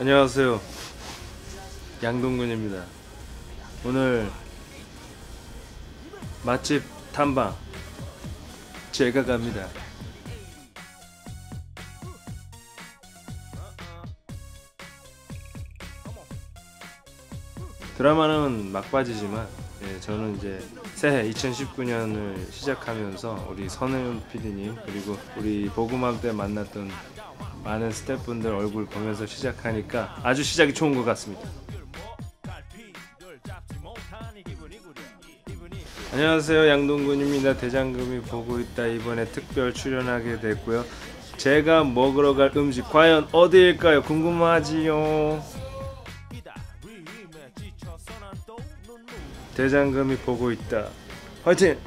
안녕하세요. 양동근입니다. 오늘 맛집 탐방 제가 갑니다. 드라마는 막바지지만 예, 저는 이제 새해 2019년을 시작하면서 우리 선혜윤 PD님 그리고 우리 보금함 때 만났던 많은 스태프분들 얼굴 보면서 시작하니까 아주 시작이 좋은 것 같습니다. 안녕하세요 양동근입니다. 대장금이 보고 있다 이번에 특별 출연하게 됐고요. 제가 먹으러 갈 음식 과연 어디일까요? 궁금하지요. 대장금이 보고 있다. 화이팅!